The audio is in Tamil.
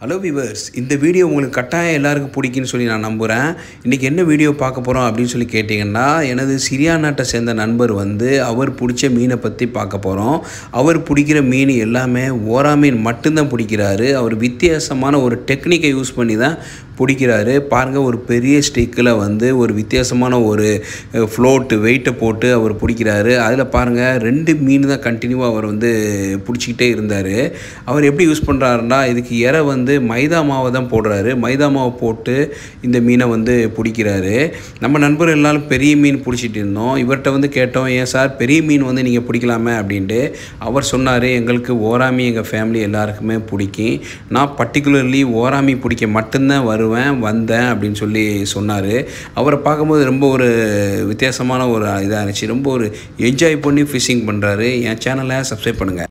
ஹலோ விவர்ஸ் இந்த வீடியோ உங்களுக்கு கட்டாயம் எல்லாருக்கும் பிடிக்குன்னு சொல்லி நான் நம்புகிறேன் இன்றைக்கி என்ன வீடியோ பார்க்க போகிறோம் அப்படின்னு சொல்லி கேட்டிங்கன்னா எனது சிரியா நாட்டை சேர்ந்த நண்பர் வந்து அவர் பிடிச்ச மீனை பற்றி பார்க்க போகிறோம் அவர் பிடிக்கிற மீன் எல்லாமே ஓரா மீன் மட்டும்தான் பிடிக்கிறாரு. அவர் வித்தியாசமான ஒரு டெக்னிக்கை யூஸ் பண்ணி தான் பிடிக்கிறாரு. பாருங்கள் ஒரு பெரிய ஸ்டிக்கில் வந்து ஒரு வித்தியாசமான ஒரு ஃப்ளோட்டு வெயிட்டை போட்டு அவர் பிடிக்கிறாரு. அதில் பாருங்கள் ரெண்டு மீன் தான் கண்டினியூவாக அவர் வந்து பிடிச்சிக்கிட்டே இருந்தார். அவர் எப்படி யூஸ் பண்ணுறாருன்னா இதுக்கு இறை வந்து மைதா மாவை தான் போடுறாரு. மைதா மாவை போட்டு இந்த மீனை வந்து பிடிக்கிறாரு. நம்ம நண்பர் எல்லாரும் பெரிய மீன் பிடிச்சிட்டு இருந்தோம். இவர்கிட்ட வந்து கேட்டோம் ஏன் சார் பெரிய மீன் வந்து நீங்கள் பிடிக்கலாமே? அப்படின்ட்டு. அவர் சொன்னார் எங்களுக்கு ஓராமி எங்கள் ஃபேமிலி எல்லாருக்குமே பிடிக்கும். நான் பர்டிகுலர்லி ஓராமி பிடிக்க மட்டும்தான் வரும் வருவேன் வந்தேன் அப்படின்னு சொல்லி சொன்னார். அவரை பார்க்கும்போது ரொம்ப ஒரு வித்தியாசமான ஒரு இதாக இருந்துச்சு. ரொம்ப ஒரு என்ஜாய் பண்ணி ஃபிஷிங் பண்ணுறாரு என் சேனலை சப்ஸ்கிரைப் பண்ணுங்கள்